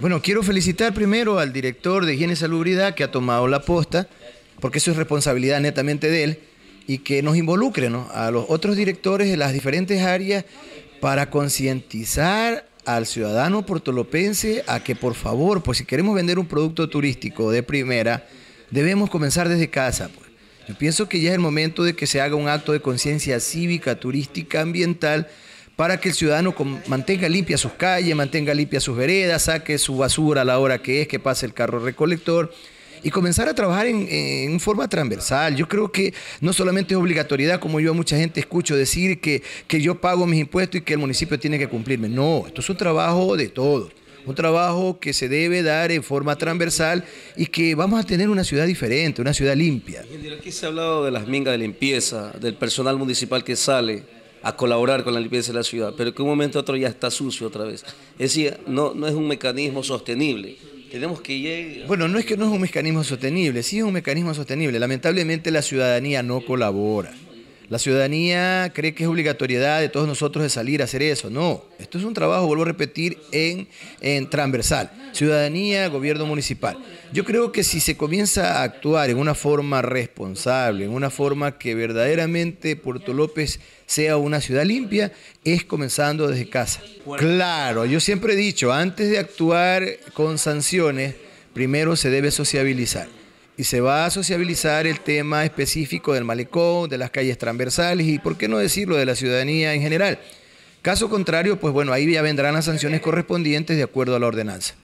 Bueno, quiero felicitar primero al director de Higiene y Salubridad que ha tomado la posta, porque eso es responsabilidad netamente de él, y que nos involucre a los otros directores de las diferentes áreas para concientizar al ciudadano portolopense a que por favor, pues si queremos vender un producto turístico de primera, debemos comenzar desde casa. Pues. Yo pienso que ya es el momento de que se haga un acto de conciencia cívica, turística, ambiental, para que el ciudadano mantenga limpia sus calles, mantenga limpia sus veredas, saque su basura a la hora que es, que pase el carro recolector y comenzar a trabajar en, forma transversal. Yo creo que no solamente es obligatoriedad, como yo a mucha gente escucho decir que, que yo pago mis impuestos y que el municipio tiene que cumplirme. No, esto es un trabajo de todos un trabajo que se debe dar en forma transversal y que vamos a tener una ciudad diferente, una ciudad limpia. Aquí se ha hablado de las mingas de limpieza, del personal municipal que sale a colaborar con la limpieza de la ciudad, pero que un momento a otro ya está sucio otra vez. Es decir, no, no es un mecanismo sostenible. Tenemos que llegar... Bueno, no es que no es un mecanismo sostenible, sí es un mecanismo sostenible. Lamentablemente la ciudadanía no colabora. La ciudadanía cree que es obligatoriedad de todos nosotros de salir a hacer eso. No, esto es un trabajo, vuelvo a repetir, en, en transversal. Ciudadanía, gobierno municipal. Yo creo que si se comienza a actuar en una forma responsable, en una forma que verdaderamente Puerto López sea una ciudad limpia, es comenzando desde casa. Claro, yo siempre he dicho, antes de actuar con sanciones, primero se debe sociabilizar y se va a sociabilizar el tema específico del malecón, de las calles transversales y, por qué no decirlo, de la ciudadanía en general. Caso contrario, pues bueno, ahí ya vendrán las sanciones correspondientes de acuerdo a la ordenanza.